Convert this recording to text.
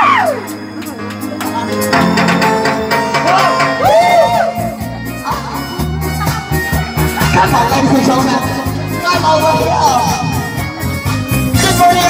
Come on, ladies and gentlemen, Good morning.